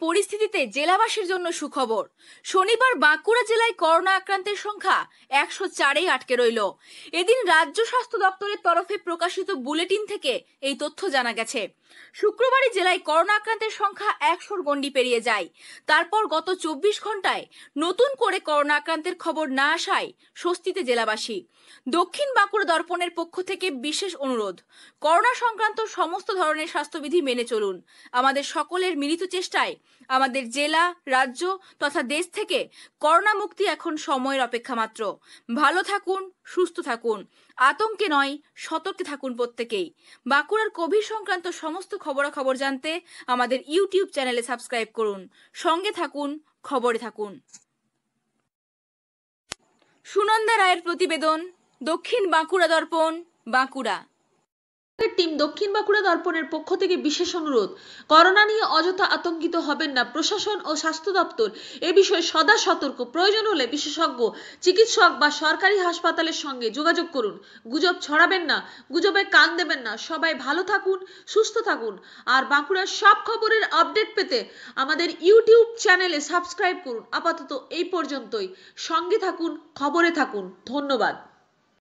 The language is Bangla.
পরিস্থিতিতে জেলাবাসীর জন্য সুখবর। শনিবার বাঁকুড়া জেলায় করোনা আক্রান্তের সংখ্যা একশো চারেই আটকে রইল। এদিন রাজ্য স্বাস্থ্য দপ্তরের তরফে প্রকাশিত বুলেটিন থেকে এই তথ্য জানা গেছে। শুক্রবারই জেলায় করোনা আক্রান্তের সংখ্যা একশোর গণ্ডি পেরিয়ে যায়। তারপর গত চব্বিশ ঘন্টায় নতুন করে করোনা আক্রান্তের খবর না আসায় স্বস্তিতে জেলাবাসী। দক্ষিণ বাঁকুড়া দর্পণের পক্ষ থেকে বিশেষ অনুরোধ, করোনা সংক্রান্ত সমস্ত ধরনের স্বাস্থ্যবিধি মেনে চলুন। আমাদের সকলের মিলিত চেষ্টায় আমাদের জেলা, রাজ্য তথা দেশ থেকে করোনা মুক্তি এখন সময়ের অপেক্ষা মাত্র। ভালো থাকুন, সুস্থ থাকুন, আতঙ্কে নয়, সতর্কে থাকুন প্রত্যেকেই। বাঁকুড়ার কোভিড সংক্রান্ত সমস্ত খবরাখবর জানতে আমাদের ইউটিউব চ্যানেলে সাবস্ক্রাইব করুন। সঙ্গে থাকুন, খবরে থাকুন। সুনন্দা রায়ের প্রতিবেদন, দক্ষিণ বাঁকুড়া দর্পণ, বাঁকুড়া। টিম দক্ষিণ বাঁকুড়া দর্পণের পক্ষ থেকে বিশেষ অনুরোধ। করোনা নিয়ে অযথা আতঙ্কিত হবেন না প্রশাসন ও স্বাস্থ্য দপ্তর। এ বিষয়ে সদা সতর্ক। প্রয়োজন হলে বিশেষজ্ঞ, চিকিৎসক বা সরকারি হাসপাতালের সঙ্গে যোগাযোগ করুন। গুজব ছড়াবেন না, গুজবে কান দেবেন না। সবাই ভালো থাকুন, সুস্থ থাকুন। আর বাঁকুড়ার সব খবরের আপডেট পেতে আমাদের ইউটিউব চ্যানেলে সাবস্ক্রাইব করুন। আপাতত এই পর্যন্তই। সঙ্গে থাকুন, খবরে থাকুন। ধন্যবাদ।